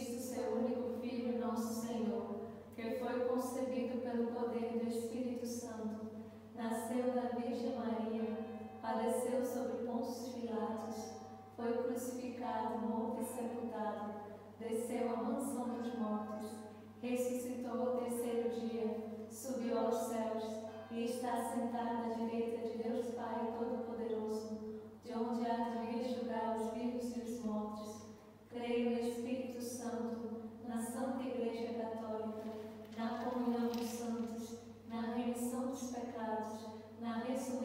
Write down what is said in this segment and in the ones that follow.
Cristo, seu único Filho, nosso Senhor, que foi concebido pelo poder do Espírito Santo, nasceu da Virgem Maria, padeceu sobre Pontos Pilatos, foi crucificado, morto e sepultado, desceu à mansão dos mortos, ressuscitou ao terceiro dia, subiu aos céus e está sentado à direita de Deus Pai Todo-Poderoso, de onde há de vir julgar os vivos e os mortos. Creio no Espírito Santo, na Santa Igreja Católica, na comunhão dos santos, na remissão dos pecados, na ressurreição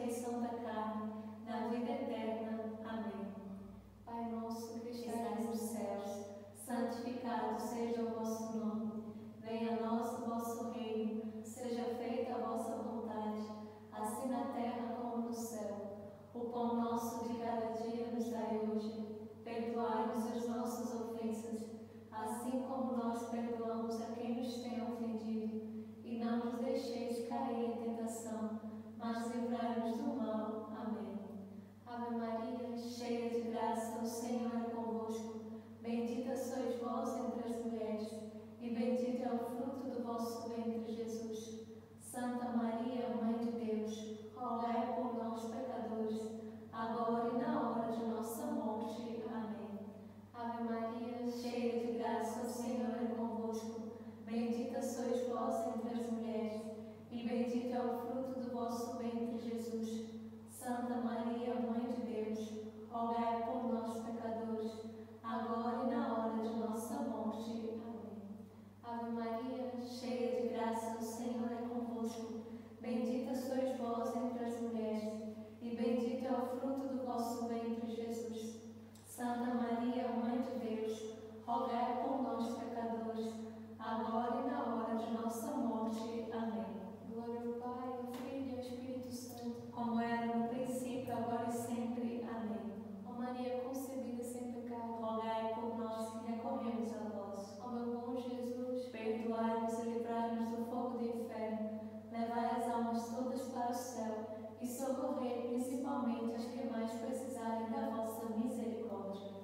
É o fruto do vosso ventre, Jesus. Santa Maria, Mãe de Deus, rogai por nós, pecadores, agora e na hora de nossa morte. Amém. Glória ao Pai, ao Filho e ao Espírito Santo, como era no princípio, agora e sempre. Amém. Ó Maria concebida sem pecado, rogai por nós que recorremos a vós. Ó meu bom Jesus, perdoai-nos e livrai-nos do fogo do inferno, levai as almas todas para o céu e socorrer principalmente as que mais precisarem da vossa misericórdia.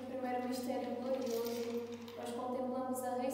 No primeiro mistério glorioso, nós contemplamos a ressurreição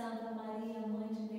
Santa Maria, Mãe de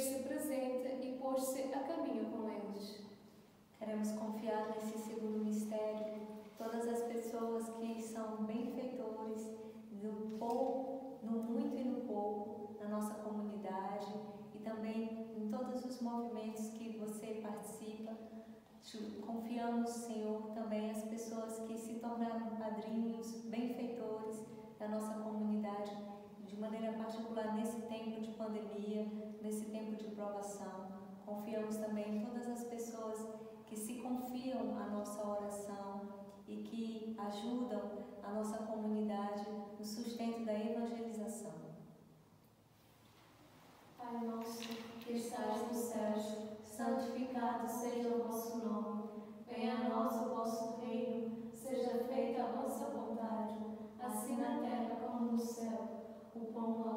se apresenta e pôs-se a caminho com eles. Queremos confiar nesse segundo mistério, todas as pessoas que são benfeitores do pouco, no muito e no pouco, na nossa comunidade e também em todos os movimentos que você participa. Confiamos, Senhor, também as pessoas que se tornaram padrinhos, benfeitores da nossa comunidade maneira particular nesse tempo de pandemia, nesse tempo de provação. Confiamos também em todas as pessoas que se confiam à nossa oração e que ajudam a nossa comunidade no sustento da evangelização. Pai nosso, que estás nos céus, santificado seja o vosso nome. Venha a nós o vosso reino, seja feita a vossa vontade, assim na terra como no céu. 我光知道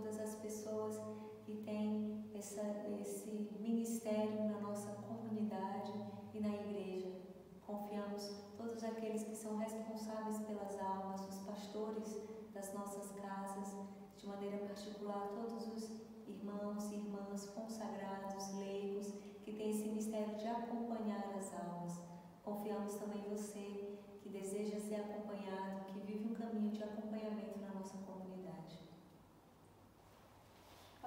todas as pessoas que têm essa, esse ministério na nossa comunidade e na igreja. Confiamos todos aqueles que são responsáveis pelas almas, os pastores das nossas casas, de maneira particular todos os irmãos e irmãs consagrados, leigos, que têm esse ministério de acompanhar as almas. Confiamos também em você que deseja ser acompanhado, que vive um caminho de acompanhamento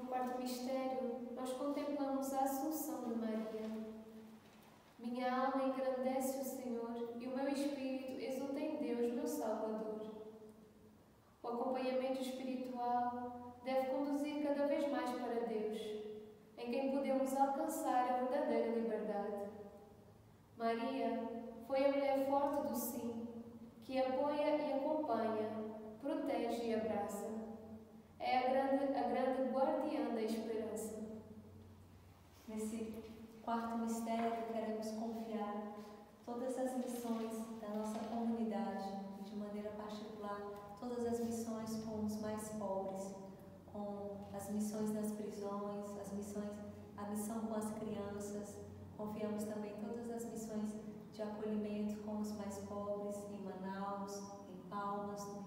No quarto mistério, nós contemplamos a Assunção de Maria. Minha alma engrandece o Senhor e o meu espírito exulta em Deus, meu Salvador. O acompanhamento espiritual deve conduzir cada vez mais para Deus, em quem podemos alcançar a verdadeira liberdade. Maria foi a mulher forte do sim, que apoia e acompanha, protege e abraça é a grande, a grande guardiã da esperança. Nesse quarto mistério, queremos confiar todas as missões da nossa comunidade, de maneira particular, todas as missões com os mais pobres, com as missões nas prisões, as missões, a missão com as crianças. Confiamos também todas as missões de acolhimento com os mais pobres em Manaus, em Palmas, no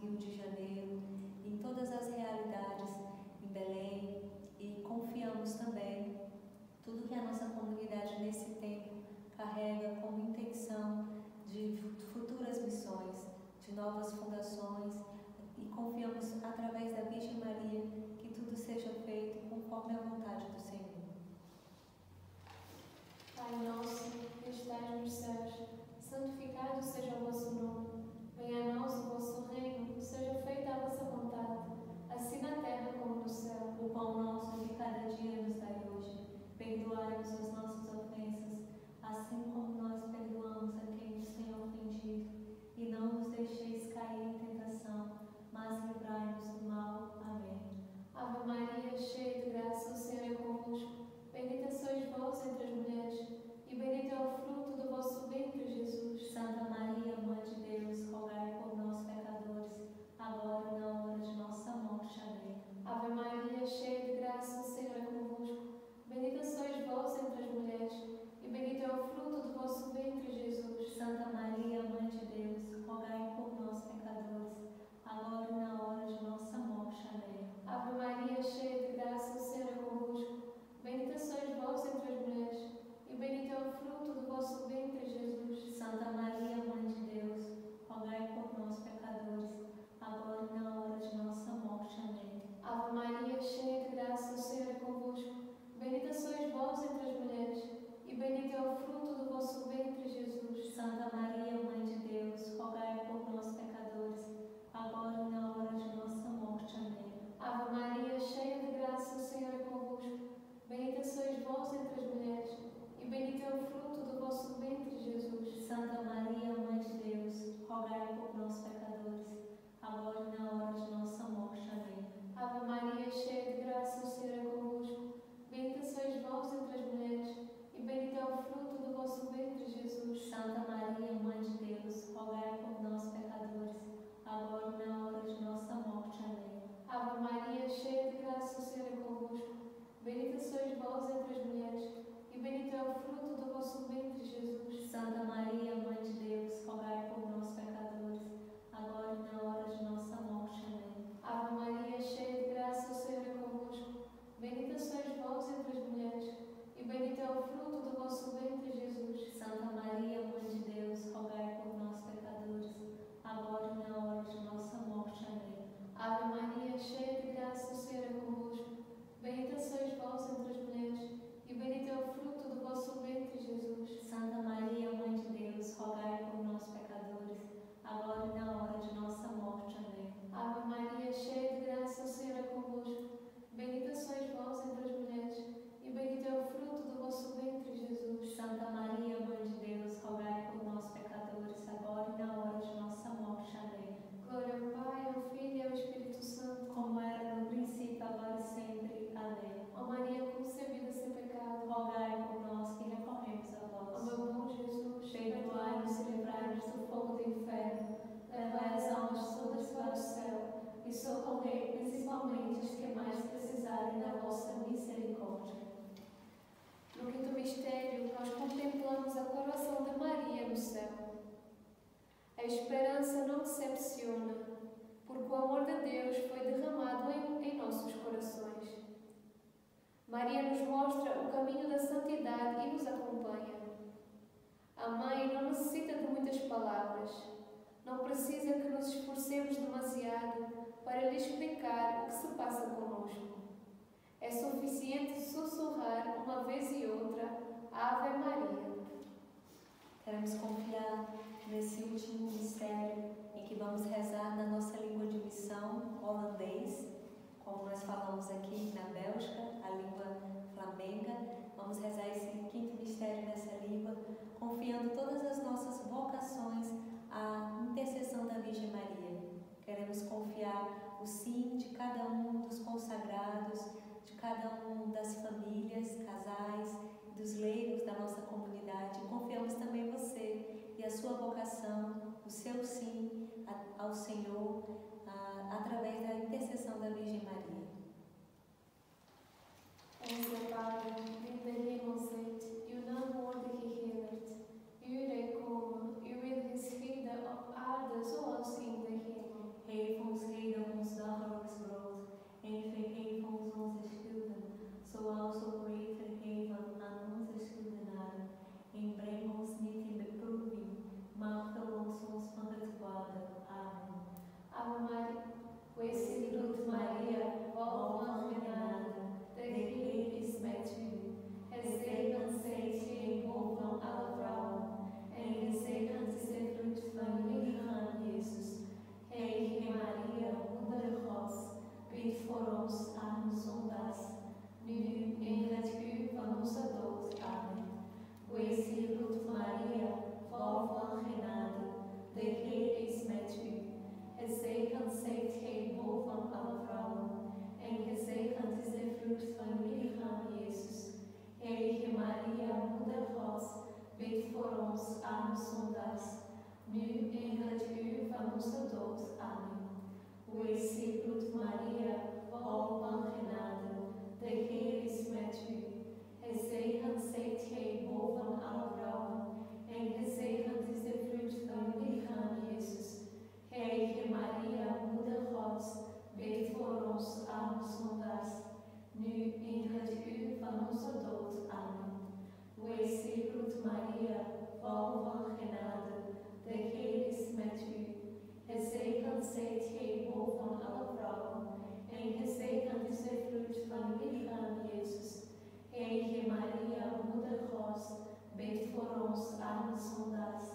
Maria nos mostra o caminho da santidade e nos acompanha. A mãe não necessita de muitas palavras. Não precisa que nos esforcemos demasiado para lhe explicar o que se passa conosco. É suficiente sussurrar uma vez e outra Ave Maria. Queremos confiar nesse último mistério em que vamos rezar na nossa língua de missão, holandês, como nós falamos aqui na Bélgica, a língua flamenga. Vamos rezar esse quinto mistério dessa língua, confiando todas as nossas vocações à intercessão da Virgem Maria. Queremos confiar o sim de cada um dos consagrados, de cada um das famílias, casais, dos leigos da nossa comunidade. Confiamos também você e a sua vocação, o seu sim ao Senhor, através da intercessão Gods, bid voor ons arme zondaars, nu en het uur van onze dood. Amen. O Espírito Maria, vol van genade, de Heer is met u. Gezegend zijt gij boven alle vrouwen, en gezegend is de vrucht van uw lichaam, Jezus. Heilige Maria, Moeder Gods, bid voor ons arme zondaars, nu in het uur van onze dood. Voor ons arme zondaars,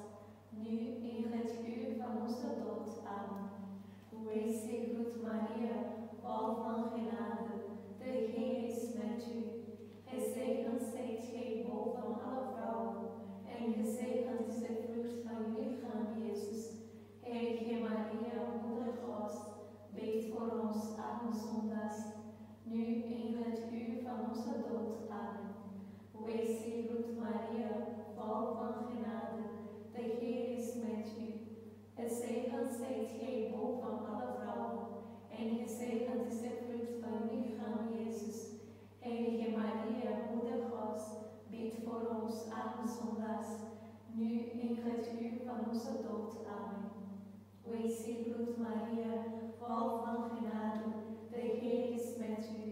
bid voor ons arme zondaars, nu in het uur van onze dood. Amen. O Espírito Maria, vol van genade, de Heer is met u. Gezegend zijt gij boven alle vrouwen, en gezegend is de vrucht van uw lichaam, Jezus. Heilige Maria, Moeder Gods, bid voor ons arme zondaars, nu in het uur van onze dood. Amen. O Espírito Maria, vol van genade, de Heer is met u.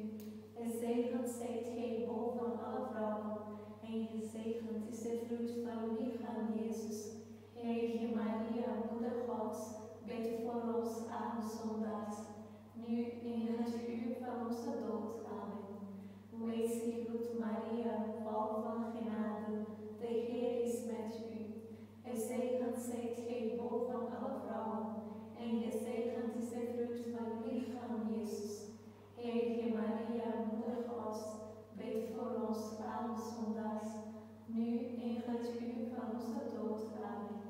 Gezegend zijt gij boven alle vrouwen, en gezegend is de vrucht van uw lichaam, Jezus. Heilige Maria, Moeder Gods, bid voor ons arme zondaars, nu in het uur van onze dood. Amen. O Espírito Maria, vol van genade, de Heer is met u. Gezegend zijt gij boven alle vrouwen, en gezegend de vrucht van uw lichaam, Jezus. Heilige Maria, Moeder Gods, bid voor ons arme zondaars, nu in het uur van onze dood. Amen.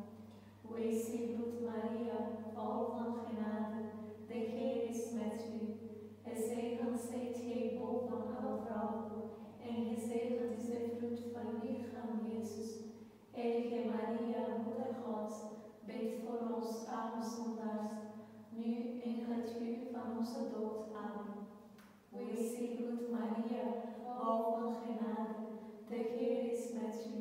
O Espírito Maria, vol van genade, de Heer is met u. Gezegend zijt gij boven alle vrouwen, en gezegend is de vrucht van uw lichaam, Jezus. Heilige Maria, Moeder Gods, bid voor ons arme zondaars, nu in het uur van onze dood. Amen. O Espírito Maria, vol van genade, de Heer is met u.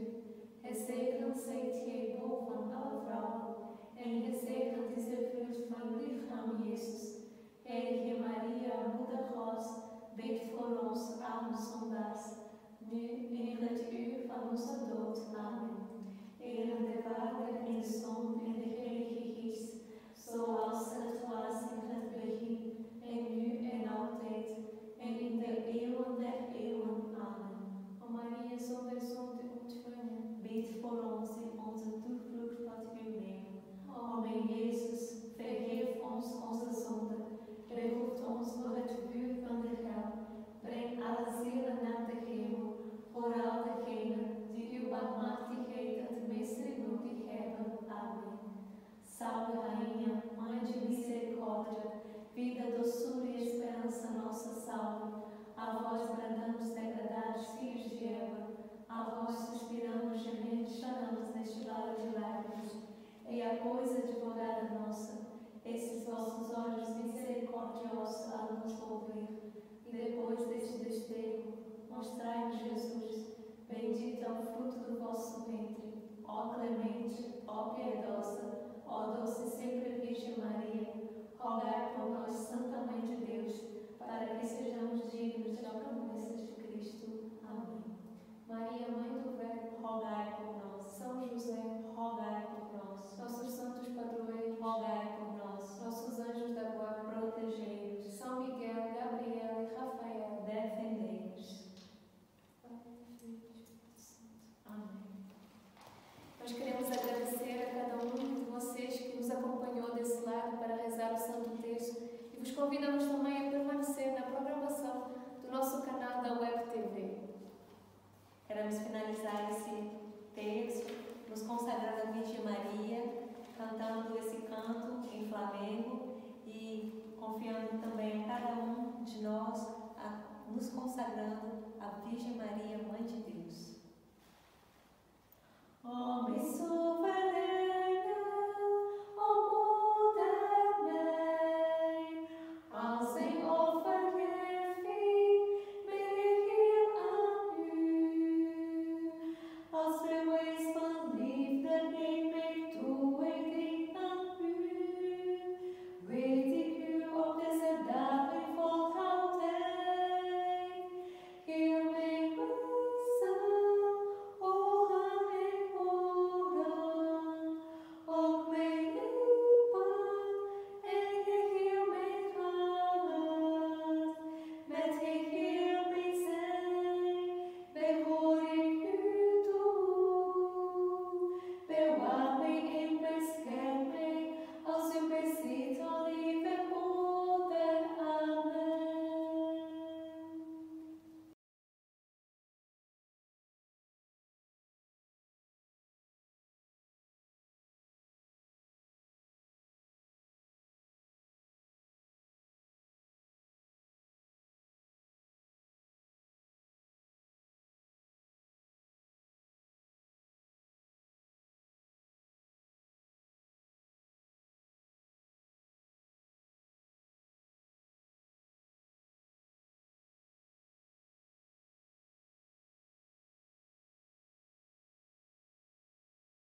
Gezegend zijt gij boven alle vrouwen, en gezegend is de vrucht van uw lichaam, Jezus. Heilige Maria, Moeder Gods, bid voor ons arme zondaars, nu in het uur van onze dood. Amen. Ere de Vader en de Zoon zoals het was in het begin, en nu en altijd, en in de eeuwen der eeuwen. Amen. O Maria, zonder zonde ontvangen, Bid voor ons in onze toevlucht tot uw neem. O mijn Jezus, vergeef ons onze zonden, behoeft ons door het vuur van de hel, breng alle zielen naar de hemel, vooral degenen die uw barmhartigheid het meest nodig hebben. Amen. Salve, Rainha, de misericórdia, vida, doçura e esperança nossa, salve. convidamos também a permanecer na programação do nosso canal da Web TV. Queremos finalizar esse texto nos consagrar à Virgem Maria, cantando esse canto em Flamengo e confiando também a cada um de nós, a, nos consagrando à Virgem Maria, Mãe de Deus. Homem oh, soberano.